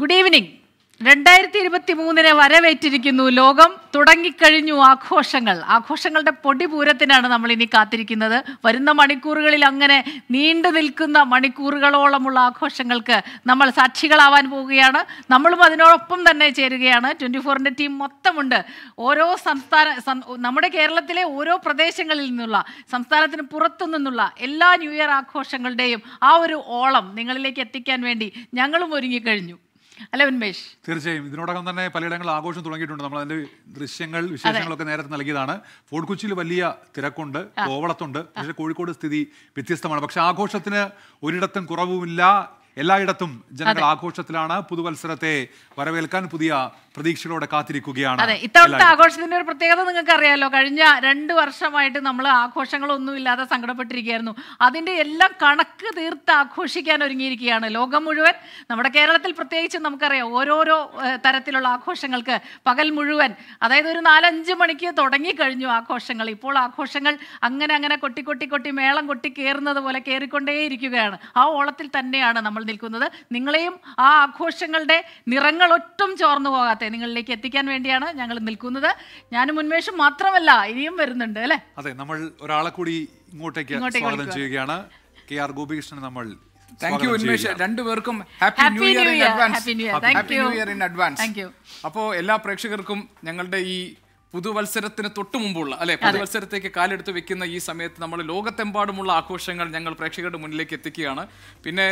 Good evening രണ്ടായിരത്തി ഇരുപത്തി മൂന്നിനെ വരവേറ്റിരിക്കുന്നു ലോകം. തുടങ്ങിക്കഴിഞ്ഞു ആഘോഷങ്ങൾ. ആഘോഷങ്ങളുടെ പൊടിപൂരത്തിനാണ് നമ്മൾ ഇനി കാത്തിരിക്കുന്നത്. വരുന്ന മണിക്കൂറുകളിൽ അങ്ങനെ നീണ്ടു നിൽക്കുന്ന മണിക്കൂറുകളോളമുള്ള ആഘോഷങ്ങൾക്ക് നമ്മൾ സാക്ഷികളാവാൻ പോവുകയാണ്. നമ്മളും അതിനോടൊപ്പം തന്നെ ചേരുകയാണ്. ട്വന്റി ഫോറിന്റെ ടീം മൊത്തമുണ്ട്. ഓരോ സംസ്ഥാന നമ്മുടെ കേരളത്തിലെ ഓരോ പ്രദേശങ്ങളിൽ നിന്നുള്ള സംസ്ഥാനത്തിന് പുറത്തു നിന്നുള്ള എല്ലാ ന്യൂ ഇയർ ആഘോഷങ്ങളുടെയും ആ ഒരു ഓളം നിങ്ങളിലേക്ക് എത്തിക്കാൻ വേണ്ടി ഞങ്ങളും ഒരുങ്ങിക്കഴിഞ്ഞു. അല്ല ഉന്മേഷ്. തീർച്ചയായും. ഇതിനോടകം തന്നെ പലയിടങ്ങളിൽ ആഘോഷം തുടങ്ങിയിട്ടുണ്ട്. നമ്മൾ അതിന്റെ ദൃശ്യങ്ങൾ വിശേഷങ്ങളൊക്കെ നേരത്തെ നൽകിയതാണ്. ഫോർട്ട് കൊച്ചിയിൽ വലിയ തിരക്കുണ്ട് കോവളത്തുണ്ട്. പക്ഷേ കോഴിക്കോട് സ്ഥിതി വ്യത്യസ്തമാണ്. പക്ഷെ ആഘോഷത്തിന് ഒരിടത്തും കുറവുമില്ല. എല്ലായിടത്തും ജനങ്ങൾ ആഘോഷത്തിലാണ് പുതുവത്സരത്തെ വരവേൽക്കാൻ പുതിയ പ്രതീക്ഷകളോടെ കാത്തിരിക്കുകയാണ് അതെ ഇത്തവണത്തെ ആഘോഷത്തിന്റെ ഒരു പ്രത്യേകത നിങ്ങൾക്ക് അറിയാലോ കഴിഞ്ഞ രണ്ട് വർഷമായിട്ട് നമ്മൾ ആഘോഷങ്ങളൊന്നും ഇല്ലാതെ സങ്കടപ്പെട്ടിരിക്കുകയായിരുന്നു. അതിന്റെ എല്ലാം കണക്ക് തീർത്ത് ആഘോഷിക്കാൻ ഒരുങ്ങിയിരിക്കുകയാണ്. ലോകം മുഴുവൻ നമ്മുടെ കേരളത്തിൽ പ്രത്യേകിച്ച് നമുക്കറിയാം ഓരോരോ തരത്തിലുള്ള ആഘോഷങ്ങൾക്ക് പകൽ മുഴുവൻ അതായത് ഒരു നാലഞ്ച് മണിക്ക് തുടങ്ങിക്കഴിഞ്ഞു ആഘോഷങ്ങൾ. ഇപ്പോൾ ആഘോഷങ്ങൾ അങ്ങനെ അങ്ങനെ കൊട്ടി കൊട്ടി കൊട്ടി മേളം കൊട്ടി കയറുന്നത് പോലെ കയറിക്കൊണ്ടേയിരിക്കുകയാണ് ആ ഓളത്തിൽ തന്നെയാണ് നമ്മൾ നിൽക്കുന്നത്. നിങ്ങളെയും ആ ആഘോഷങ്ങളുടെ നിറങ്ങളൊട്ടും ചോർന്നു പോകാത്ത നിങ്ങളിലേക്ക് എത്തിക്കാൻ വേണ്ടിയാണ് ഞങ്ങൾ നിൽക്കുന്നത്. ഞാനും ഉന്മേഷം മാത്രമല്ല ഇനിയും വരുന്നുണ്ട് അല്ലേ? അതെ നമ്മൾ ഒരാളെ കൂടി ഇങ്ങോട്ടേക്ക് സ്വാഗതം ചെയ്യുകയാണ്. കെ ആർ ഗോപികൃഷ്ണൻ നമ്മൾ താങ്ക് യു ഉന്മേഷ്. രണ്ടുപേർക്കും happy new year in advance Happy New Year. Happy new year in advance Thank അപ്പോൾ എല്ലാ പ്രേക്ഷകർക്കും ഞങ്ങളുടെ ഈ പുതുവത്സരത്തിന് തൊട്ടു മുമ്പുള്ള അല്ലെ? പുതുവത്സരത്തേക്ക് കാലെടുത്ത് വെക്കുന്ന ഈ സമയത്ത് നമ്മൾ ലോകത്തെമ്പാടുമുള്ള ആഘോഷങ്ങൾ ഞങ്ങൾ പ്രേക്ഷകരുടെ മുന്നിലേക്ക് എത്തിക്കുകയാണ്. പിന്നെ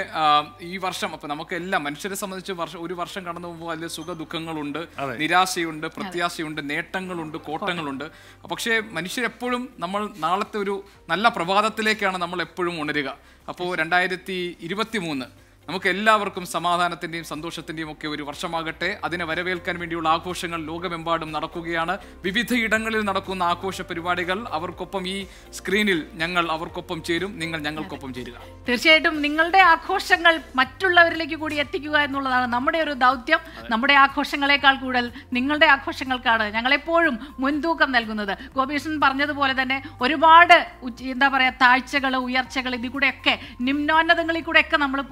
ഈ വർഷം അപ്പൊ നമുക്ക് എല്ലാം മനുഷ്യരെ സംബന്ധിച്ച് വർഷം ഒരു വർഷം കടന്നു പോകുമ്പോൾ അതിൽ സുഖ ദുഃഖങ്ങളുണ്ട് നിരാശയുണ്ട് പ്രത്യാശയുണ്ട് നേട്ടങ്ങളുണ്ട് കോട്ടങ്ങളുണ്ട്. പക്ഷേ മനുഷ്യരെപ്പോഴും നമ്മൾ നാളത്തെ ഒരു നല്ല പ്രഭാതത്തിലേക്കാണ് നമ്മൾ എപ്പോഴും ഉണരുക. അപ്പോൾ രണ്ടായിരത്തി ഇരുപത്തി മൂന്ന് നമുക്ക് എല്ലാവർക്കും സമാധാനത്തിന്റെയും സന്തോഷത്തിന്റെയും ഒക്കെ ഒരു വർഷമാകട്ടെ. അതിനെ വരവേൽക്കാൻ വേണ്ടിയുള്ള ആഘോഷങ്ങൾ ലോകമെമ്പാടും നടക്കുകയാണ്. വിവിധ ഇടങ്ങളിൽ നടക്കുന്ന ആഘോഷ പരിപാടികൾ അവർക്കൊപ്പം ഈ സ്ക്രീനിൽ ഞങ്ങൾ അവർക്കൊപ്പം ചേരും. നിങ്ങൾ ഞങ്ങൾക്കൊപ്പം ചേരുക. തീർച്ചയായിട്ടും നിങ്ങളുടെ ആഘോഷങ്ങൾ മറ്റുള്ളവരിലേക്ക് കൂടി എത്തിക്കുക എന്നുള്ളതാണ് നമ്മുടെ ഒരു ദൗത്യം. നമ്മുടെ ആഘോഷങ്ങളെക്കാൾ കൂടുതൽ നിങ്ങളുടെ ആഘോഷങ്ങൾക്കാണ് ഞങ്ങളെപ്പോഴും മുൻതൂക്കം നൽകുന്നത്. ഗോപീഷൻ പറഞ്ഞതുപോലെ തന്നെ ഒരുപാട് എന്താ പറയുക താഴ്ചകൾ ഉയർച്ചകൾ ഇതിൽ കൂടെയൊക്കെ നിമ്നോന്നതങ്ങളിൽ കൂടെയൊക്കെ നമ്മൾ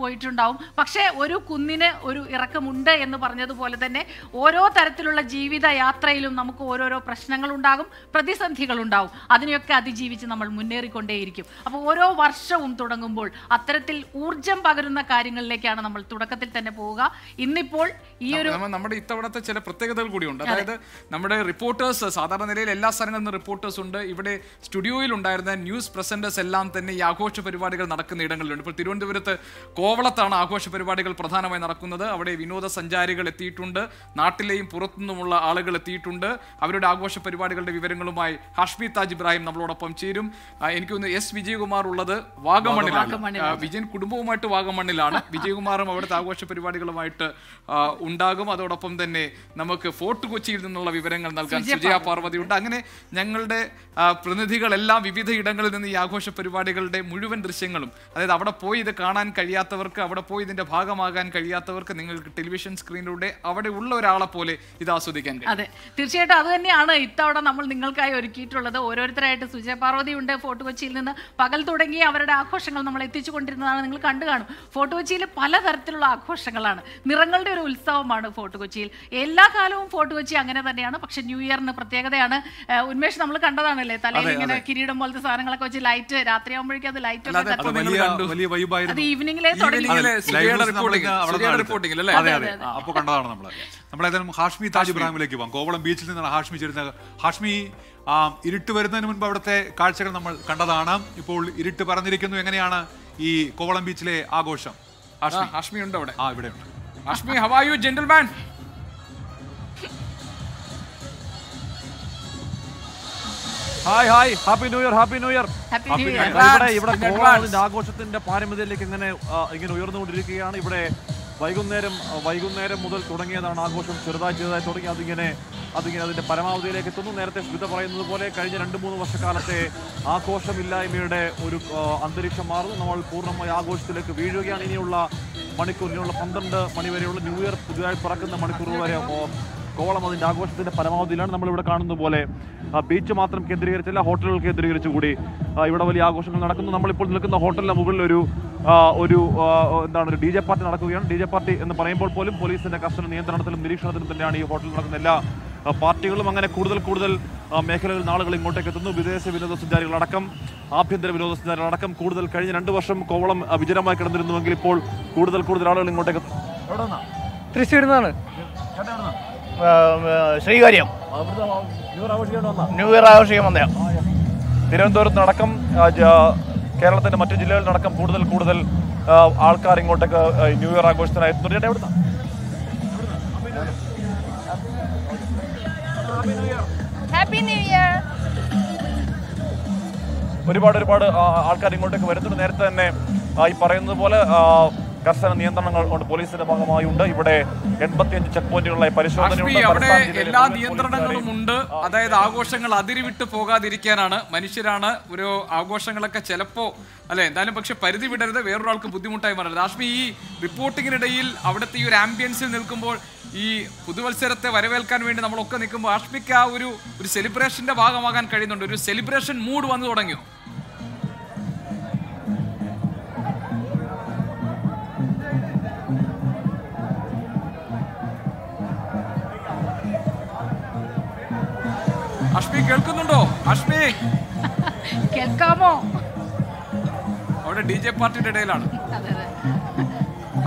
പോയിട്ടുണ്ടാവും പക്ഷേ ഒരു കുന്നിന് ഒരു ഇറക്കമുണ്ട് എന്ന് പറഞ്ഞതുപോലെ തന്നെ ഓരോ തരത്തിലുള്ള ജീവിത യാത്രയിലും നമുക്ക് ഓരോരോ പ്രശ്നങ്ങൾണ്ടാകും പ്രതിസന്ധികൾ ഉണ്ടാവും. അതിനെയൊക്കെ അതിജീവിച്ച് നമ്മൾ മുന്നേറിക്കൊണ്ടേയിരിക്കും. അപ്പോൾ ഓരോ വർഷവും തുടങ്ങുമ്പോൾ അത്തരത്തിൽ ഊർജം പകരുന്ന കാര്യങ്ങളിലേക്കാണ് നമ്മൾ തുടക്കത്തിൽ തന്നെ പോവുക. ഇന്നിപ്പോൾ ഈ ഒരു നമ്മ- നമ്മുടെ ഇത്തവണത്തെ ചില പ്രത്യേകതകൾ കൂടിയുണ്ട് അതായത് നമ്മുടെ റിപ്പോർട്ടേഴ്സ് സാധാരണ നിലയിൽ എല്ലാ സ്ഥലങ്ങളിൽ നിന്ന് റിപ്പോർട്ടേഴ്സ് ഉണ്ട്. ഇവിടെ സ്റ്റുഡിയോയിൽ ഉണ്ടായിരുന്ന ന്യൂസ് പ്രസന്റേഴ്സ് എല്ലാം തന്നെ ഈ ആഘോഷ പരിപാടികൾ നടക്കുന്ന ഇടങ്ങളിലുണ്ട്. ഇപ്പോൾ തിരുവനന്തപുരത്ത് കോവളത്താണ് ആഘോഷ പരിപാടികൾ പ്രധാനമായി നടക്കുന്നത്. അവിടെ വിനോദസഞ്ചാരികൾ എത്തിയിട്ടുണ്ട്. നാട്ടിലെയും പുറത്തുനിന്നുമുള്ള ആളുകൾ എത്തിയിട്ടുണ്ട്. അവരുടെ ആഘോഷ പരിപാടികളുടെ വിവരങ്ങളുമായി ഹാഷ്മി താജ് ഇബ്രാഹിം നമ്മളോടൊപ്പം ചേരും. എനിക്ക് തോന്നുന്നു എസ് വിജയകുമാർ ഉള്ളത് വാഗമണ്ണിലാണ്. വിജയൻ കുടുംബവുമായിട്ട് വാഗമണ്ണിലാണ്. വിജയകുമാറും അവിടുത്തെ ആഘോഷ പരിപാടികളുമായിട്ട് ഉണ്ടാകും. അതോടൊപ്പം തന്നെ നമുക്ക് ഫോർട്ട് കൊച്ചിയിൽ നിന്നുള്ള വിവരങ്ങൾ നൽകാൻ സുജയ പാർവതി. ഉണ്ട് അങ്ങനെ ഞങ്ങളുടെ പ്രതിനിധികളെല്ലാം വിവിധ ഇടങ്ങളിൽ നിന്ന് ഈ ആഘോഷ പരിപാടികളുടെ മുഴുവൻ ദൃശ്യങ്ങളും അതായത് അവിടെ പോയി ഇത് കാണാൻ കഴിയാത്തവർക്ക് അവിടെ പോയി ഇതിന്റെ ഭാഗമാകാൻ കഴിയാത്തവർക്ക് നിങ്ങൾക്ക് ടെലിവിഷൻ സ്ക്രീനിലൂടെ അവിടെ ഉള്ള ഒരാളെ പോലെ ഇത് ആസ്വദിക്കാൻ കഴിയും. അതെ തീർച്ചയായിട്ടും അത് തന്നെയാണ് ഇത്തവണ നമ്മൾ നിങ്ങൾക്കായി ഒരുക്കിയിട്ടുള്ളത്. ഓരോരുത്തരായിട്ട് സുജയ പാർവതി ഉണ്ട് ഫോർട്ട് കൊച്ചിയിൽ നിന്ന് പകൽ തുടങ്ങി അവരുടെ ആഘോഷങ്ങൾ നമ്മൾ എത്തിച്ചു കൊണ്ടിരുന്നതാണ് നിങ്ങൾ കണ്ടു കാണും. ഫോർട്ട് കൊച്ചിയിൽ പലതരത്തിലുള്ള ആഘോഷങ്ങളാണ്. നിറങ്ങളുടെ ഒരു ഉത്സവമാണ് ഫോർട്ട് കൊച്ചിയിൽ. എല്ലാ കാലവും ഫോർട്ട് കൊച്ചി അങ്ങനെ തന്നെയാണ്. പക്ഷെ ന്യൂ ഇയറിന് പ്രത്യേകതയാണ്. ഉന്മേഷ് നമ്മൾ കണ്ടതാണല്ലേ? തലയിൽ ഇങ്ങനെ കിരീടം പോലത്തെ സാധനങ്ങളൊക്കെ വെച്ച് ലൈറ്റ് രാത്രി ആകുമ്പോഴേക്കും അത് ലൈറ്റ് ഒക്കെ അത് വലിയ കണ്ടു. വലിയ അത് വൈബായിരുന്നു ഈവനിങ്ങിലെ തുടങ്ങി റിപ്പോർട്ടിംഗ് അല്ലേ? അതെ അതെ അപ്പോൾ കണ്ടതാണ് നമ്മൾ നമ്മളേതായാലും ഹാഷ്മി താജ് ഇബ്രാഹിമിലേക്ക് പോകാം കോവളം ബീച്ചിൽ നിന്നാണ് ഹാഷ്മി ചേരുന്നത് ഹാഷ്മി ആ, ഇരുട്ട് വരുന്നതിന് മുൻപ് അവിടുത്തെ കാഴ്ചകൾ നമ്മൾ കണ്ടതാണ്. ഇപ്പോൾ ഇരുട്ട് പറഞ്ഞിരിക്കുന്നു എങ്ങനെയാണ് ഈ കോവളം ബീച്ചിലെ ആഘോഷം? ഹാഷ്മി. ഹാഷ്മി ഉണ്ട് അവിടെ ആ ഇവിടെ ഉണ്ട് Hashmi how are you gentleman hi hi. Happy new year happy new year. ഇവിടെ ഇവിടെ ആഘോഷത്തിന്റെ പാരമ്പര്യത്തിലേക്ക് ഇങ്ങനെ ഇങ്ങനെ ഉയർന്നുകൊണ്ടിരിക്കുകയാണ്. ഇവിടെ വൈകുന്നേരം വൈകുന്നേരം മുതൽ തുടങ്ങിയതാണ് ആഘോഷം. ചെറുതായി ചെറുതായി തുടങ്ങി. അതിങ്ങനെ അതിങ്ങനെ അതിന്റെ പരമാവധിയിലേക്ക് എത്തുന്നു. നേരത്തെ സ്മിത പറയുന്നത് പോലെ കഴിഞ്ഞ രണ്ട് മൂന്ന് വർഷക്കാലത്തെ ആഘോഷമില്ലായ്മയുടെ ഒരു അന്തരീക്ഷം മാറുന്നു. നമ്മൾ പൂർണമായി ആഘോഷത്തിലേക്ക് വീഴുകയാണ്. ഇനിയുള്ള മണിക്കൂർ ഇനിയുള്ള പന്ത്രണ്ട് മണിവരെയുള്ള ന്യൂ ഇയർ പുതുതായി പിറക്കുന്ന മണിക്കൂർ വരെ ഓ, അതിന്റെ ആഘോഷത്തിന്റെ പരമാവധിയിലാണ് നമ്മളിവിടെ കാണുന്ന പോലെ. ബീച്ച് മാത്രം കേന്ദ്രീകരിച്ചല്ല ഹോട്ടലുകൾ കേന്ദ്രീകരിച്ചു കൂടി ഇവിടെ വലിയ ആഘോഷങ്ങൾ നടക്കുന്നു. നമ്മളിപ്പോൾ നിൽക്കുന്ന ഹോട്ടലിന്റെ മുകളിൽ ഒരു ഒരു എന്താണ് ഒരു ഡി ജെ പാർട്ടി നടക്കുകയാണ്. ഡി ജെ പാർട്ടി എന്ന് പറയുമ്പോൾ പോലും പോലീസിന്റെ കർശന നിയന്ത്രണത്തിലും നിരീക്ഷണത്തിലും തന്നെയാണ് ഈ ഹോട്ടലിൽ നടക്കുന്ന എല്ലാ പാർട്ടികളും. അങ്ങനെ കൂടുതൽ കൂടുതൽ മേഖലകൾ മേഖലകളിൽ ആളുകൾ ഇങ്ങോട്ടേക്ക് എത്തുന്നു. വിദേശ വിനോദസഞ്ചാരികളടക്കം ആഭ്യന്തര വിനോദസഞ്ചാരികളടക്കം കൂടുതൽ കഴിഞ്ഞ രണ്ട് വർഷം കോവളം വിജനമായി കിടന്നിരുന്നുവെങ്കിൽ ഇപ്പോൾ കൂടുതൽ കൂടുതൽ ആളുകൾ ഇങ്ങോട്ടേക്ക് തൃശ്ശൂരിൽ നിന്നാണ്? ശ്രീകാര്യം ന്യൂ ഇയർ ആഘോഷിക്കാൻ വന്നതാ? ന്യൂ ഇയർ ആഘോഷിക്കാൻ വന്നയാ തിരുവനന്തപുരത്തിനടക്കം നടക്കം ജ- കേരളത്തിന്റെ മറ്റു ജില്ലകളിലടക്കം കൂടുതൽ കൂടുതൽ ആൾക്കാർ ഇങ്ങോട്ടേക്ക് ന്യൂ ഇയർ ആഘോഷത്തിനായി. ചേട്ടാ എവിടുന്നാ? ഹാപ്പി ന്യൂ ഇയർ ഒരുപാട് ഒരുപാട് ആൾക്കാർ ഇങ്ങോട്ടേക്ക് വരുന്നുണ്ട് നേരത്തെ തന്നെ ഈ പറയുന്നത് പോലെ കർശന നിയന്ത്രണങ്ങൾ ഉണ്ട് പോലീസിന്റെ ഭാഗമായി ഉണ്ട് ഇവിടെ എൺപത്തിയഞ്ച് ചെക്ക് പോയിന്റുകളിലെ പരിശോധന എല്ലാ നിയന്ത്രണങ്ങളും ഉണ്ട്. അതായത് ആഘോഷങ്ങൾ അതിരിവിട്ട് പോകാതിരിക്കാനാണ്. മനുഷ്യരാണ് ഒരു ആഘോഷങ്ങളൊക്കെ ചിലപ്പോ അല്ലെ? എന്തായാലും പക്ഷെ പരിധി വിടരുത്. വേറൊരാൾക്ക് ബുദ്ധിമുട്ടായി മാറരുത് കാശ്മീർ ഈ റിപ്പോർട്ടിങ്ങിനിടയിൽ അവിടുത്തെ ഈ ഒരു ആംബിയൻസിൽ നിൽക്കുമ്പോൾ ഈ പുതുവത്സരത്തെ വരവേൽക്കാൻ വേണ്ടി നമ്മളൊക്കെ നിൽക്കുമ്പോൾ ആഷ്മിക്ക് ആ ഒരു ഒരു സെലിബ്രേഷന്റെ ഭാഗമാകാൻ കഴിയുന്നുണ്ട്. ഒരു സെലിബ്രേഷൻ മൂഡ് വന്നു തുടങ്ങിയോ? കേൾക്കുന്നുണ്ടോ? അഷ്മി കേൾക്കാമോ? അവിടെ ഡി ജെ പാർട്ടിയുടെ ഇടയിലാണ്.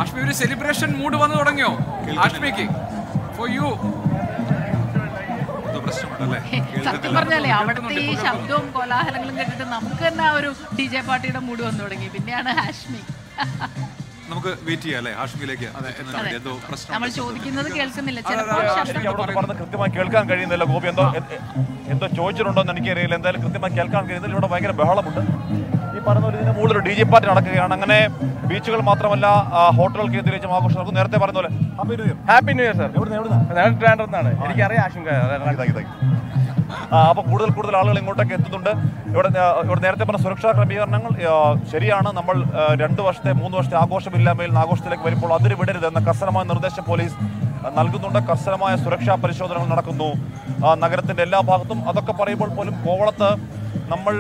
അഷ്മി ഒരു സെലിബ്രേഷൻ മൂഡ് വന്നു തുടങ്ങിയോ? അഷ്മിക്ക് ഫോർ യു സത്യം പറഞ്ഞാലേ അവിടുത്തെ ഈ ശബ്ദവും കോലാഹലങ്ങളും കേട്ടിട്ട് നമുക്ക് തന്നെ ആ ഒരു ഡി ജെ പാർട്ടിയുടെ മൂഡ് വന്നു തുടങ്ങി. പിന്നെയാണ് ഹാഷ്മി നമുക്ക് വെയിറ്റ് ചെയ്യാം അല്ലേ? പ്രശ്നം നമ്മൾ ചോദിക്കുന്നത് കേൾക്കുന്നില്ല. കൃത്യമായി കേൾക്കാൻ കഴിയുന്നില്ല. ഗോപി എന്തോ എന്തോ ചോദിച്ചിട്ടുണ്ടോ എന്ന് എനിക്കറിയില്ല. എന്തായാലും കൃത്യമായി കേൾക്കാൻ കഴിയുന്നില്ല. ഇവിടെ ഭയങ്കര ബഹളമുണ്ട്. പറഞ്ഞ ഇതിന് മുകളിൽ ഡി ജെ പാർട്ടി നടക്കുകയാണ്. അങ്ങനെ ബീച്ചുകൾ മാത്രമല്ല ഹോട്ടലുകൾ കേന്ദ്രീകരിച്ചും ആഘോഷം നടക്കും. നേരത്തെ പറഞ്ഞ പോലെ happy new year sir new year sir എവിടുന്ന് എവിടുന്നാ? ഞാൻ ട്രാൻഡ്രത്താണ് എനിക്കറിയാം ആശങ്ക. ഇതാക്കി, ഇതാക്കി. അപ്പൊ കൂടുതൽ കൂടുതൽ ആളുകൾ ഇങ്ങോട്ടേക്ക് എത്തുന്നുണ്ട്. ഇവിടെ ഇവിടെ നേരത്തെ പറഞ്ഞ സുരക്ഷാ ക്രമീകരണങ്ങൾ ശരിയാണ്. നമ്മൾ രണ്ടു വർഷത്തെ മൂന്ന് വർഷത്തെ ആഘോഷമില്ലാമയിൽ ആഘോഷത്തിലേക്ക് വരുമ്പോൾ അതിന് വിടരുത് എന്ന കർശനമായ നിർദ്ദേശം പോലീസ് നൽകുന്നുണ്ട്. കർശനമായ സുരക്ഷാ പരിശോധനകൾ നടക്കുന്നു. നഗരത്തിന്റെ എല്ലാ ഭാഗത്തും. അതൊക്കെ പറയുമ്പോൾ പോലും കോവളത്ത് നമ്മൾ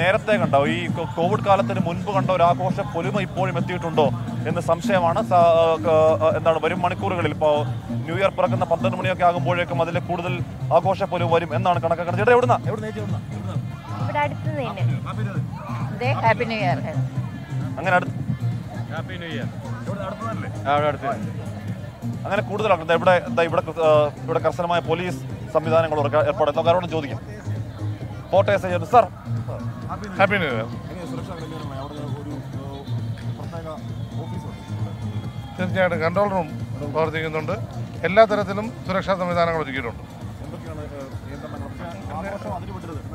നേരത്തെ കണ്ട ഈ കോവിഡ് കാലത്തിന് മുൻപ് കണ്ട ഒരു ആഘോഷ പൊലിമ ഇപ്പോഴും എത്തിയിട്ടുണ്ടോ എന്ന് സംശയമാണ്. എന്താണ് വരും മണിക്കൂറുകളിൽ ഇപ്പോൾ ന്യൂ ഇയർ പിറക്കുന്ന പന്ത്രണ്ട് മണിയൊക്കെ ആകുമ്പോഴേക്കും അതിൽ കൂടുതൽ ആഘോഷ പൊലിവ് വരും എന്നാണ് കണക്കാക്കുന്നത്. ചേട്ടാ എവിടുന്ന? ഇവിടെ അടുത്ത് തന്നെ. ഹാപ്പി ന്യൂ ഇയർ അങ്ങനെ അടുത്ത്. ഹാപ്പി ന്യൂ ഇയർ ഇവിടെ അടുത്തതല്ലേ? അവിടെ അടുത്ത് അങ്ങനെ കൂടുതൽ ഇവിടെ ഇവിടെ ഇവിടെ കർശനമായ പോലീസ് സംവിധാനങ്ങൾ ഏർപ്പാട്. കാരണം ആരോടും ചോദിക്കാം. Kottayam yes sir happy new year തീർച്ചയായിട്ടും കൺട്രോൾ റൂം പ്രവർത്തിക്കുന്നുണ്ട്. എല്ലാ തരത്തിലും സുരക്ഷാ സംവിധാനങ്ങൾ ഒരുക്കിയിട്ടുണ്ട്.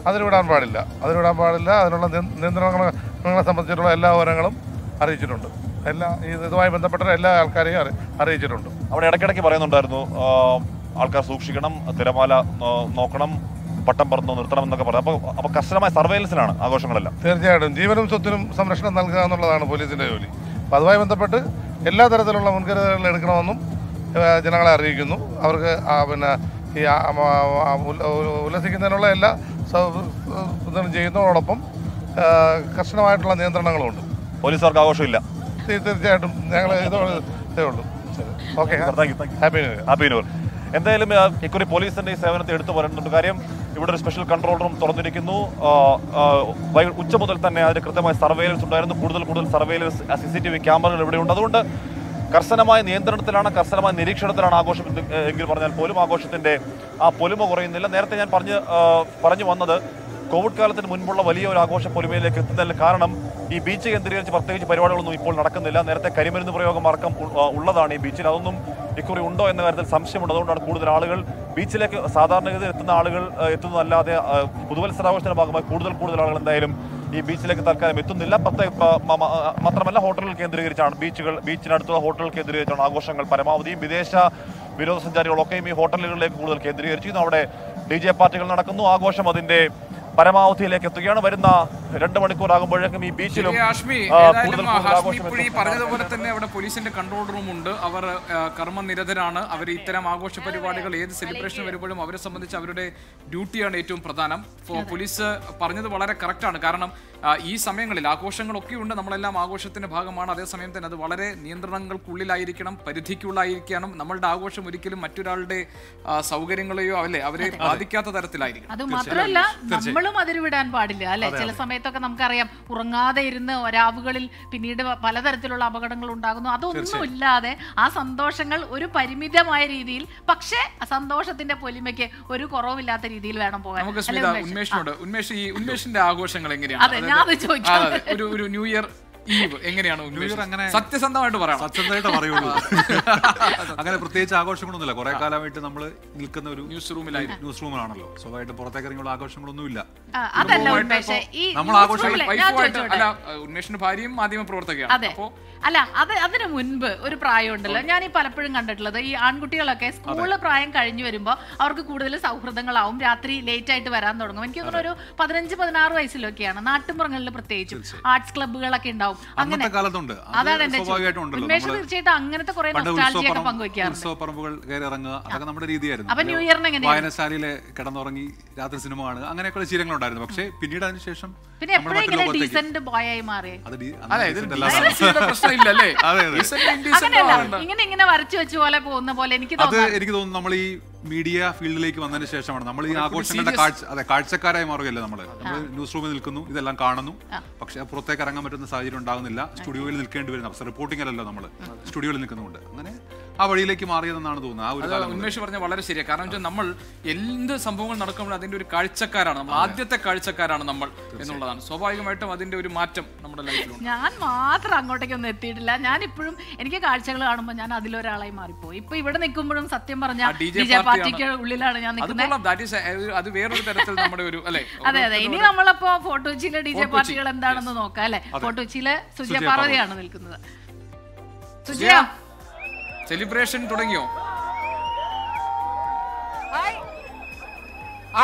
അതിലിവിടാൻ പാടില്ല. അതിലിവിടാൻ പാടില്ല. അതിനുള്ള നിയ- നിയന്ത്രണങ്ങളെ സംബന്ധിച്ചിട്ടുള്ള എല്ലാ വിവരങ്ങളും അറിയിച്ചിട്ടുണ്ട്. എല്ലാ ഈ ഇതുമായി ബന്ധപ്പെട്ട എല്ലാ ആൾക്കാരെയും അറി- അറിയിച്ചിട്ടുണ്ട്. അവിടെ ഇടയ്ക്കിടയ്ക്ക് പറയുന്നുണ്ടായിരുന്നു ആൾക്കാർ സൂക്ഷിക്കണം തിരമാല നോക്കണം. പട്ടം പറന്നു നിർത്തണം എന്നൊക്കെ പറഞ്ഞു. അപ്പോൾ അപ്പോൾ കർശനമായ സർവൈലൻസിലാണ് ആഘോഷങ്ങളെല്ലാം. തീർച്ചയായിട്ടും. ജീവനും സ്വത്തിനും സംരക്ഷണം നൽകുക എന്നുള്ളതാണ് പോലീസിന്റെ ജോലി. അപ്പോൾ അതുമായി ബന്ധപ്പെട്ട് എല്ലാ തരത്തിലുള്ള മുൻകരുതലുകൾ എടുക്കണമെന്നും ജനങ്ങളെ അറിയിക്കുന്നു. അവർക്ക് പിന്നെ ഈ ഉല്ലസിക്കുന്നതിനുള്ള എല്ലാ ഇതും ചെയ്യുന്നതോടൊപ്പം കർശനമായിട്ടുള്ള കർശനമായിട്ടുള്ള നിയന്ത്രണങ്ങളുമുണ്ട് പോലീസുകാർക്ക് ആഘോഷമില്ല. തീർച്ചയായിട്ടും ഞങ്ങൾ ഇതേ ഉള്ളൂ. Okay. Happy new year happy new year എന്തായാലും ഇക്കുറി പോലീസിന്റെ ഈ സേവനത്തെ എടുത്തു പറയുന്നുണ്ട് കാര്യം ഇവിടെ ഒരു സ്പെഷ്യൽ കൺട്രോൾ റൂം തുറന്നിരിക്കുന്നു. ഉച്ച മുതൽ തന്നെ അതിന് കൃത്യമായ സർവേലൻസ് ഉണ്ടായിരുന്നു. കൂടുതൽ കൂടുതൽ surveillance C C T V ക്യാമറകൾ ഇവിടെയുണ്ട് അതുകൊണ്ട് കർശനമായ നിയന്ത്രണത്തിലാണ് കർശനമായ നിരീക്ഷണത്തിലാണ് ആഘോഷം എങ്കിൽ പറഞ്ഞാൽ പോലും ആഘോഷത്തിന്റെ ആ പൊലിമ കുറയുന്നില്ല. നേരത്തെ ഞാൻ പറഞ്ഞ് പറഞ്ഞു വന്നത് കോവിഡ് കാലത്തിന് മുൻപുള്ള വലിയ ഒരു ആഘോഷ പൊലിമയിലേക്ക് എത്തുന്നതിന് കാരണം ഈ ബീച്ച് കേന്ദ്രീകരിച്ച് പ്രത്യേകിച്ച് പരിപാടികളൊന്നും ഇപ്പോൾ നടക്കുന്നില്ല. നേരത്തെ കരിമരുന്ന് പ്രയോഗം അടക്കം ഉള്ളതാണ് ഈ ബീച്ചിൽ. അതൊന്നും ഇക്കുറി ഉണ്ടോ എന്ന കാര്യത്തിൽ സംശയമുണ്ട്. അതുകൊണ്ടാണ് കൂടുതൽ ആളുകൾ ബീച്ചിലേക്ക് സാധാരണഗതിയിൽ എത്തുന്ന ആളുകൾ എത്തുന്നതല്ലാതെ പുതുവത്സരാഘോഷത്തിന്റെ ഭാഗമായി കൂടുതൽ കൂടുതൽ ആളുകൾ എന്തായാലും ഈ ബീച്ചിലേക്ക് തൽക്കാലം എത്തുന്നില്ല. പ്രത്യേക മാത്രമല്ല ഹോട്ടലുകൾ കേന്ദ്രീകരിച്ചാണ് ബീച്ചുകൾ ബീച്ചിനടുത്തുള്ള ഹോട്ടലുകൾ കേന്ദ്രീകരിച്ചാണ് ആഘോഷങ്ങൾ. പരമാവധിയും വിദേശ വിനോദസഞ്ചാരികളൊക്കെയും ഈ ഹോട്ടലുകളിലേക്ക് കൂടുതൽ കേന്ദ്രീകരിച്ചിരുന്നു അവിടെ ഡി ജെ പാർട്ടികൾ നടക്കുന്നു. ആഘോഷം അതിന്റെ പരമാവധിയിലേക്ക് എത്തുകയാണ്. വരുന്ന രണ്ട് മണിക്കൂറാകുമ്പോഴേക്കും ഈ ബീച്ചിലും. പറഞ്ഞതുപോലെ തന്നെ അവിടെ പോലീസിന്റെ കൺട്രോൾ റൂം ഉണ്ട്. അവർ കർമ്മനിരതരാണ്. അവർ ഇത്തരം ആഘോഷ പരിപാടികൾ ഏത് സെലിബ്രേഷൻ വരുമ്പോഴും അവരെ സംബന്ധിച്ച് അവരുടെ ഡ്യൂട്ടിയാണ് ഏറ്റവും പ്രധാനം. പോലീസ് പറഞ്ഞത് വളരെ കറക്റ്റാണ് കാരണം ഈ സമയങ്ങളിൽ ആഘോഷങ്ങളൊക്കെ ഉണ്ട്. നമ്മളെല്ലാം ആഘോഷത്തിന്റെ ഭാഗമാണ്. അതേസമയം തന്നെ അത് വളരെ നിയന്ത്രണങ്ങൾക്കുള്ളിലായിരിക്കണം പരിധിക്കുള്ളായിരിക്കണം നമ്മളുടെ ആഘോഷം ഒരിക്കലും മറ്റൊരാളുടെ സൗകര്യങ്ങളെയോ അല്ലെ അവരെ ബാധിക്കാത്ത തരത്തിലായിരിക്കും അത് മാത്രമല്ല നമ്മളും അതിര് വിടാൻ പാടില്ല അല്ലെ? ചില സമയത്തൊക്കെ നമുക്കറിയാം ഉറങ്ങാതെ ഇരുന്ന് രാവുകളിൽ പിന്നീട് പലതരത്തിലുള്ള അപകടങ്ങൾ ഉണ്ടാകുന്നു. അതൊന്നുമില്ലാതെ ആ സന്തോഷങ്ങൾ ഒരു പരിമിതമായ രീതിയിൽ പക്ഷേ സന്തോഷത്തിന്റെ പൊലിമയ്ക്ക് ഒരു കുറവില്ലാത്ത രീതിയിൽ വേണം പോകാൻ. ഉന്മേഷിന്റെ ആഘോഷങ്ങൾ എങ്ങനെയാണ്? ഒരു ന്യൂ ഇയർ ഈവ് എങ്ങനെയാണ് ഉന്മേഷ്? അങ്ങനെ- സത്യസന്ധമായിട്ട് പറയാം സത്യസന്ധമായിട്ട് പറയുള്ളൂ. അങ്ങനെ പ്രത്യേകിച്ച് ആഘോഷങ്ങളൊന്നുമില്ല. കുറെ കാലമായിട്ട് നമ്മൾ നിൽക്കുന്ന ഒരു ന്യൂസ് റൂമിലായിരുന്നു ന്യൂസ് റൂമിലാണല്ലോ സ്വാഭാവികമായിട്ട് പുറത്തേക്ക് ഇറങ്ങിയുള്ള ആഘോഷങ്ങളൊന്നുമില്ല. നമ്മൾ ആഘോഷങ്ങൾ ആഘോഷം- ഭാര്യയും മാധ്യമ പ്രവർത്തകയാണ് അതെ. അപ്പോ അല്ല അത് അതിനു മുൻപ് ഒരു പ്രായം ഉണ്ടല്ലോ ഞാൻ ഈ പലപ്പോഴും കണ്ടിട്ടുള്ളത് ഈ ആൺകുട്ടികളൊക്കെ സ്കൂളിലെ പ്രായം കഴിഞ്ഞു വരുമ്പോൾ അവർക്ക് കൂടുതൽ സൗഹൃദങ്ങളാവും. രാത്രി ലേറ്റ് ആയിട്ട് വരാൻ തുടങ്ങും. എനിക്ക് തോന്നുന്നു ഒരു പതിനഞ്ച് പതിനാറ് വയസ്സിലൊക്കെയാണ്. നാട്ടുമ്പുറങ്ങളിൽ പ്രത്യേകിച്ചും ആർട്സ് ക്ലബ്ബുകളൊക്കെ ഉണ്ടാവും. അങ്ങനെ കാലത്തുണ്ട്. അത് അതാണ് എന്റെ ഉന്മേഷ് തീർച്ചയായിട്ടും അങ്ങനത്തെ കുറെ നൊസ്റ്റാൾജിയൊക്കെ പങ്കുവെക്കാറുണ്ട്. അപ്പൊ ന്യൂ ഇയറിന് എങ്ങനെയായിരുന്നു? വായനശാലയിലെ കിടന്നുറങ്ങി രാത്രി സിനിമ കാണുക അങ്ങനെയൊക്കെയുള്ള ശീലങ്ങളുണ്ടായിരുന്നു. പക്ഷേ പിന്നീട് അതിനുശേഷം പിന്നെ എപ്പോഴും ഇങ്ങനെ ഡീസന്റ് ബോയ് ആയി മാറി ഇങ്ങനെ ഇങ്ങനെ വരച്ചു വെച്ച പോലെ പോകുന്ന പോലെ എനിക്ക് തോന്നുന്നു നമ്മൾ ഈ മീഡിയ ഫീൽഡിലേക്ക് വന്നതിന് ശേഷമാണ്. നമ്മൾ ഈ ആഘോഷങ്ങളുടെ കാഴ്ച അതെ കാഴ്ചക്കാരായി മാറുകയല്ലേ നമ്മൾ നമ്മൾ ന്യൂസ് റൂമിൽ നിൽക്കുന്നു ഇതെല്ലാം കാണുന്നു. പക്ഷെ പുറത്തേക്ക് ഇറങ്ങാൻ പറ്റുന്ന സാഹചര്യം ഉണ്ടാകുന്നില്ല. സ്റ്റുഡിയോയിൽ നിൽക്കേണ്ടി വരുന്ന റിപ്പോർട്ടിംഗ് അല്ലല്ലോ നമ്മൾ സ്റ്റുഡിയോയിൽ നിൽക്കുന്നുണ്ട് അങ്ങനെ ആ വഴിയിലേക്ക് മാറിയതെന്നാണ് തോന്നുന്നത് ആ ഒരു കാലം ഉന്മേഷ് പറഞ്ഞ വളരെ ശരിയാണ് കാരണം വെച്ചാൽ നമ്മൾ എന്ത് സംഭവങ്ങൾ നടക്കുമ്പോൾ അതിന്റെ ഒരു കാഴ്ചക്കാരാണ് നമ്മൾ. ആദ്യത്തെ കാഴ്ചക്കാരാണ് നമ്മൾ എന്നുള്ളതാണ്. സ്വാഭാവികമായിട്ടും അതിന്റെ ഒരു മാറ്റം നമ്മുടെ ലൈഫിലുണ്ട്. ഞാൻ മാത്രം അങ്ങോട്ടേക്കൊന്നും എത്തിയിട്ടില്ല. ഞാൻ ഇപ്പോഴും എനിക്ക് കാഴ്ചകൾ കാണുമ്പോൾ ഞാൻ അതിലൊരാളായി മാറിപ്പോയി. ഇപ്പൊ ഇവിടെ നിൽക്കുമ്പോഴും സത്യം പറഞ്ഞ ആ DJ ഡി ജെ പാർട്ടിക്ക് ഉള്ളിലാണ് ഞാൻ അത് നിൽക്കുന്നത് ദാറ്റ് ഈസ് അത് വേറൊരു തരത്തിൽ നമ്മുടെ ഒരു അല്ലെ? അതെ അതെ. ഇനി നമ്മളപ്പോ ഫോട്ടോച്ചിയിലെ ഡി ജെ പാർട്ടികൾ എന്താണെന്ന് നോക്കാം അല്ലെ? ഫോട്ടോച്ചിയിലെ സുജയ പാർവതിയാണ് നിൽക്കുന്നത്. സുജയ? സെലിബ്രേഷൻ തുടങ്ങിയോ.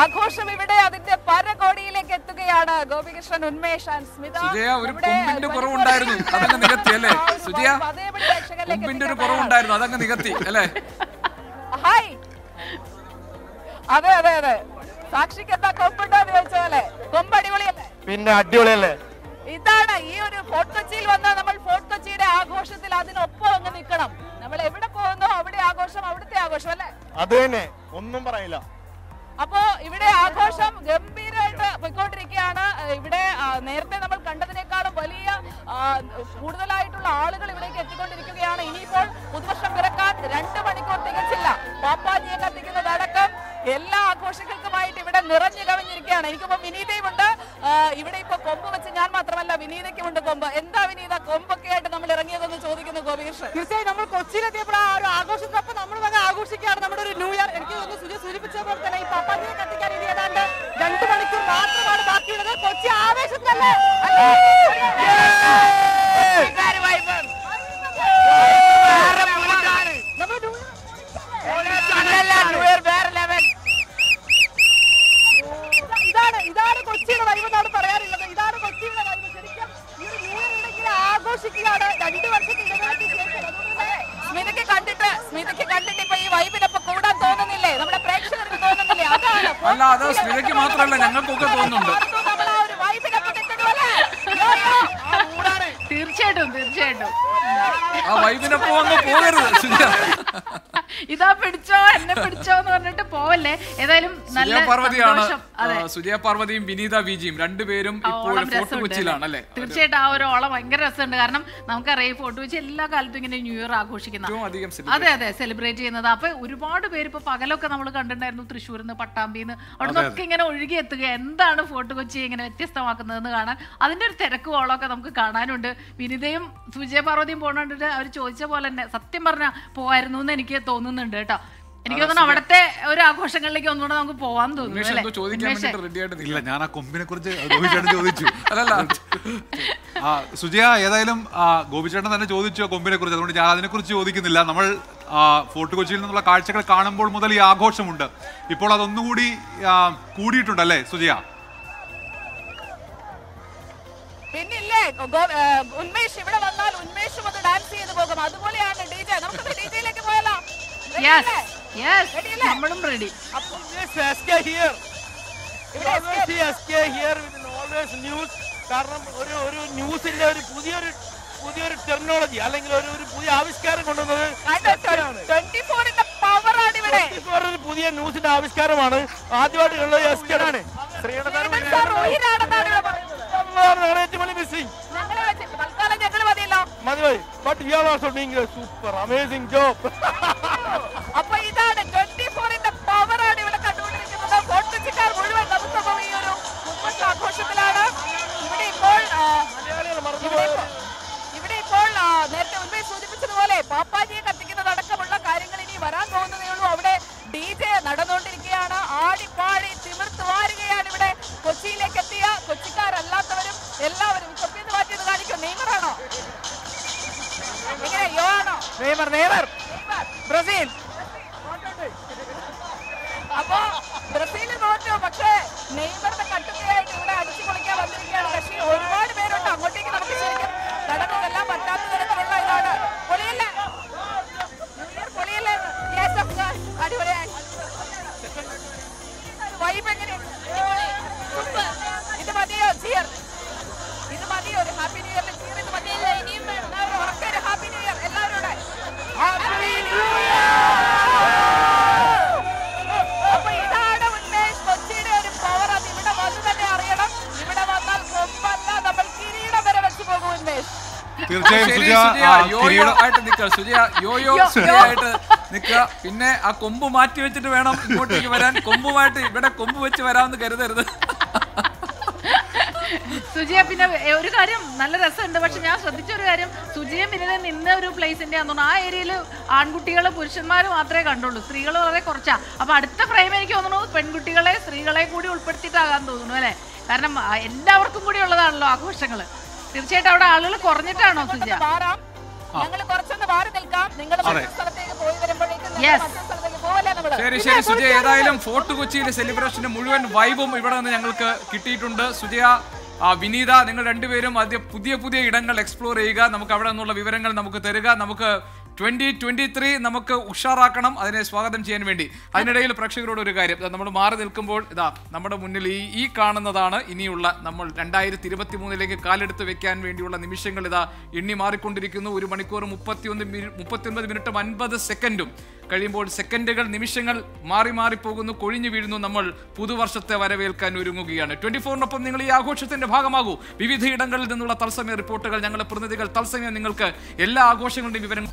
ആഘോഷം ഇവിടെ അതിന്റെ പരകോടിയിലേക്ക് എത്തുകയാണ് ഗോപികൃഷ്ണൻ ഉന്മേഷ് സുജയ ഒരു കൊമ്പിന്റെ കുറവുണ്ടായിരുന്നു. അതങ്ങ് നികത്തി അല്ലേ? സുജയ കൊമ്പിന്റെ ഒരു കുറവുണ്ടായിരുന്നു. അതങ്ങ് നികത്തി അല്ലേ? ഹായ്. അതെ അതെ അതെ. സാക്ഷിക്ക് എന്താ കൊമ്പുണ്ടോ എന്ന് ചോദിച്ചതല്ലേ കൊമ്പ് അടിപൊളിയല്ലേ പിന്നെ അടിപൊളിയല്ലേ? ഇതാണ് ഈ ഒരു ഫോർട്ട് കൊച്ചിയിൽ വന്നാൽ നമ്മൾ ഫോർട്ട് കൊച്ചിയുടെ ആഘോഷത്തിൽ അതിനൊപ്പം അങ്ങ് നിൽക്കണം. നമ്മൾ എവിടെ പോകുന്നോ? അവിടെ ആഘോഷം അവിടുത്തെ ആഘോഷം അല്ലേ? അത് തന്നെ. ഒന്നും പറയില്ല. അപ്പോ ഇവിടെ ആഘോഷം ഗംഭീരമായിട്ട് പോയിക്കൊണ്ടിരിക്കുകയാണ്. ഇവിടെ നേരത്തെ നമ്മൾ കണ്ടതിനേക്കാളും വലിയ കൂടുതലായിട്ടുള്ള ആളുകൾ ഇവിടേക്ക് എത്തിക്കൊണ്ടിരിക്കുകയാണ്. ഇനിയിപ്പോൾ പുതുവർഷം പിറക്കാൻ രണ്ട് മണിക്കൂർ തികച്ചില്ല. പാപ്പാജിയെ കത്തിക്കുന്നതടക്കം എല്ലാ ആഘോഷങ്ങൾക്കുമായിട്ട് ഇവിടെ നിറഞ്ഞു കവിഞ്ഞിരിക്കുകയാണ്. എനിക്കിപ്പോ വിനീതയുമുണ്ട്. ഇവിടെ ഇപ്പൊ കൊമ്പ് മാത്രമല്ല വിനീതയ്ക്കുമുണ്ട് കൊമ്പ്. എന്താ വിനീത കൊമ്പൊക്കെ ആയിട്ട് നമ്മൾ ഇറങ്ങിയതെന്ന് ചോദിക്കുന്നു ഗോപികൃഷ്ണൻ തീർച്ചയായും നമ്മൾ കൊച്ചിയിലെത്തിയപ്പോൾ ആ ഒരു ആഘോഷത്തിനൊപ്പം നമ്മൾ വന്ന് ആഘോഷിക്കുകയാണ് നമ്മുടെ ഒരു ന്യൂ ഇയർ. എനിക്ക് തോന്നുന്നു സുജി സൂചിപ്പിച്ച പോലെ തന്നെ ഈ പപ്പാജിയെ കത്തിക്കാൻ ഇനി ഏതാണ്ട് രണ്ടു മണിക്കൂർ മാത്രമാണ് ബാക്കിയുള്ളത്. കൊച്ചി ആവേശത്തിലല്ലേ? ആഘോഷിക്കുകയാണ്. രണ്ട് വർഷത്തെ ഇടവേളയ്ക്ക് ശേഷം സ്മിതയ്ക്ക് കണ്ടിട്ട് സ്മിതയ്ക്ക് കണ്ടിട്ട് ഇപ്പൊ ഈ വൈബിനൊപ്പം കൂടാൻ തോന്നുന്നില്ലേ? നമ്മുടെ പ്രേക്ഷകർക്ക് തോന്നുന്നില്ലേ? അതാണ് അല്ല അത് സ്മിതയ്ക്ക് മാത്രമല്ല ഞങ്ങൾക്കൊക്കെ തോന്നുന്നുണ്ട്. തീർച്ചയായിട്ടും തീർച്ചയായിട്ടും. ആ വൈബിനൊപ്പം അങ്ങ് പോകരുത് ഇതാ പിടിച്ചോ എന്നെ പിടിച്ചോ എന്ന് പറഞ്ഞിട്ട് പോവല്ലേ? ഏതായാലും നല്ല പാർവതിയാണ്. സുജയ പാർവതിയും വിനീത വിജിയും രണ്ടുപേരും ഇപ്പോൾ ഫോർട്ട് കൊച്ചിയിലാണ് അല്ലേ തീർച്ചയായിട്ടും ആ ഒരു ഓളം ഭയങ്കര രസമുണ്ട്. കാരണം നമുക്കറിയാം ഫോർട്ട് ഫോട്ടോ വെച്ച് എല്ലാ കാലത്തും ഇങ്ങനെ ന്യൂ ഇയർ ആഘോഷിക്കുന്ന അതെ അതെ സെലിബ്രേറ്റ് ചെയ്യുന്നത്. അപ്പൊ ഒരുപാട് പേര് ഇപ്പൊ പകലൊക്കെ നമ്മൾ കണ്ടിട്ടുണ്ടായിരുന്നു തൃശ്ശൂരിൽ നിന്ന് പട്ടാമ്പിന്ന് അവിടെ നിന്നൊക്കെ ഇങ്ങനെ ഒഴുകി എത്തുക. എന്താണ് ഫോർട്ട് കൊച്ചി ഇങ്ങനെ വ്യത്യസ്തമാക്കുന്നതെന്ന് കാണാൻ? അതിന്റെ ഒരു തിരക്ക് ഓളമൊക്കെ നമുക്ക് കാണാനുണ്ട്. വിനിതയും സുജയ പാർവതിയും പോകണ്ടിട്ട് അവർ ചോദിച്ച പോലെ തന്നെ സത്യം പറഞ്ഞാൽ പോവായിരുന്നു എന്ന് എനിക്ക് തോന്നുന്നുണ്ട് കേട്ടോ. എനിക്ക് തോന്നുന്നു അവിടത്തെ ഒരു ആഘോഷങ്ങളിലേക്ക് ഒന്നുകൂടെ നമുക്ക് പോവാൻ തോന്നുന്നു ഇല്ല ഞാൻ ആ കൊമ്പിനെ കുറിച്ച് ഗോപിച്ചേട്ടൻ ചോദിച്ചു. അല്ലല്ല ആ സുജയ ഏതായാലും ആ, ഗോപിച്ചേട്ടൻ തന്നെ ചോദിച്ചു കൊമ്പിനെ കുറിച്ച് അതുകൊണ്ട് ഞാൻ അതിനെ കുറിച്ച് ചോദിക്കുന്നില്ല. നമ്മൾ ഫോർട്ട് കൊച്ചിയിൽ നിന്നുള്ള കാഴ്ചകൾ കാണുമ്പോൾ മുതൽ ഈ ആഘോഷമുണ്ട്. ഇപ്പോൾ അതൊന്നുകൂടി കൂടിയിട്ടുണ്ടല്ലേ സുജയ? പിന്നില്ലേ ഉന്മേഷ് ഇവിടെ വന്നാൽ ഉന്മേഷും ഒന്ന് ഡാൻസ് ചെയ്ത് പോകും. അതുപോലെയാണ് ഡി ജെ. നമുക്ക് ഡി ജയിലേക്ക് പോയാലോ? Ready യെസ് അല്ലേ? യെസ് നമ്മളും റെഡി കാരണം ഒരു ഒരു ന്യൂസിന്റെ ഒരു പുതിയൊരു പുതിയൊരു ടെക്നോളജി അല്ലെങ്കിൽ ഒരു ഒരു പുതിയ ആവിഷ്കാരം കൊണ്ടുവന്നത് കണ്ടോ? 24 ന്റെ power ആണ് ഇവിടെ. ഒരു പുതിയ ന്യൂസിന്റെ ആവിഷ്കാരമാണ്. ആദ്യമായിട്ട് ഉള്ളത് എസ് കെ ആണ്. മതി മതി but you are also doing super amazing job Neymar Neymar Brazil അപ്പോ ബ്രസീലിൽ തോറ്റു പക്ഷേ നെയ്മറിന്റെ കട്ടുകയായിട്ട് ഇവിടെ അടിച്ചു പൊളിക്കാൻ വന്നിരിക്കുകയാണ് പക്ഷേ ഒരുപാട് ആയിട്ട് നിൽക്കുക. സുജയ യോയോ സുജയായിട്ട് നിൽക്കുക. പിന്നെ ആ കൊമ്പ് മാറ്റി വെച്ചിട്ട് വേണം ഇങ്ങോട്ടേക്ക് വരാൻ. കൊമ്പുമായിട്ട് ഇവിടെ കൊമ്പ് വെച്ച് വരാമെന്ന് കരുതരുത്. സുജിയ പിന്നെ ഒരു കാര്യം നല്ല രസമുണ്ട്. പക്ഷെ ഞാൻ ശ്രദ്ധിച്ച ഒരു കാര്യം. സുജിയ പിന്നെ നിന്ന ഒരു പ്ലേസിന്റെ ആണെന്ന് ആ ഏരിയയിൽ ആൺകുട്ടികൾ പുരുഷന്മാർ മാത്രമേ കണ്ടുള്ളൂ. സ്ത്രീകൾ വളരെ കുറച്ചാ. അപ്പൊ അടുത്ത ഫ്രെയിം എനിക്ക് തോന്നുന്നു പെൺകുട്ടികളെ സ്ത്രീകളെ കൂടി ഉൾപ്പെടുത്തിയിട്ടാകാൻ തോന്നുന്നു അല്ലെ? കാരണം എല്ലാവർക്കും കൂടി ഉള്ളതാണല്ലോ ആഘോഷങ്ങൾ തീർച്ചയായിട്ടും അവിടെ ആളുകൾ കുറഞ്ഞിട്ടാണോ സുജ? ശരി ശരി സുജയ. ഏതായാലും ഫോർട്ട് കൊച്ചിയിലെ സെലിബ്രേഷന്റെ മുഴുവൻ വൈബും ഇവിടെ നിന്ന് ഞങ്ങൾക്ക് കിട്ടിയിട്ടുണ്ട്. സുജയ വിനീത നിങ്ങൾ രണ്ടുപേരും ആദ്യം പുതിയ പുതിയ ഇടങ്ങൾ എക്സ്പ്ലോർ ചെയ്യുക. നമുക്ക് അവിടെ നിന്നുള്ള വിവരങ്ങൾ നമുക്ക് തരിക. നമുക്ക് ട്വന്റി ട്വന്റി ത്രീ നമുക്ക് ഉഷാറാക്കണം അതിനെ സ്വാഗതം ചെയ്യാൻ വേണ്ടി. അതിനിടയിൽ പ്രേക്ഷകരോട് ഒരു കാര്യം. നമ്മൾ മാറി നിൽക്കുമ്പോൾ ഇതാ നമ്മുടെ മുന്നിൽ ഈ ഈ കാണുന്നതാണ് ഇനിയുള്ള നമ്മൾ രണ്ടായിരത്തി ഇരുപത്തി മൂന്നിലേക്ക് കാലെടുത്ത് വെക്കാൻ വേണ്ടിയുള്ള നിമിഷങ്ങൾ ഇതാ എണ്ണി മാറിക്കൊണ്ടിരിക്കുന്നു. ഒരു മണിക്കൂർ മുപ്പത്തിയൊന്ന് മുപ്പത്തിയൊൻപത് മിനിറ്റും അൻപത് സെക്കൻഡും. കഴിയുമ്പോൾ സെക്കൻഡുകൾ നിമിഷങ്ങൾ മാറി മാറി പോകുന്നു കൊഴിഞ്ഞു വീഴുന്നു നമ്മൾ പുതുവർഷത്തെ വരവേൽക്കാൻ ഒരുങ്ങുകയാണ്. ട്വന്റി ഫോറിനൊപ്പം നിങ്ങൾ ഈ ആഘോഷത്തിന്റെ ഭാഗമാകൂ. വിവിധ ഇടങ്ങളിൽ നിന്നുള്ള തത്സമയ റിപ്പോർട്ടുകൾ ഞങ്ങളുടെ പ്രതിനിധികൾ തത്സമയം നിങ്ങൾക്ക് എല്ലാ ആഘോഷങ്ങളുടെയും വിവരങ്ങൾ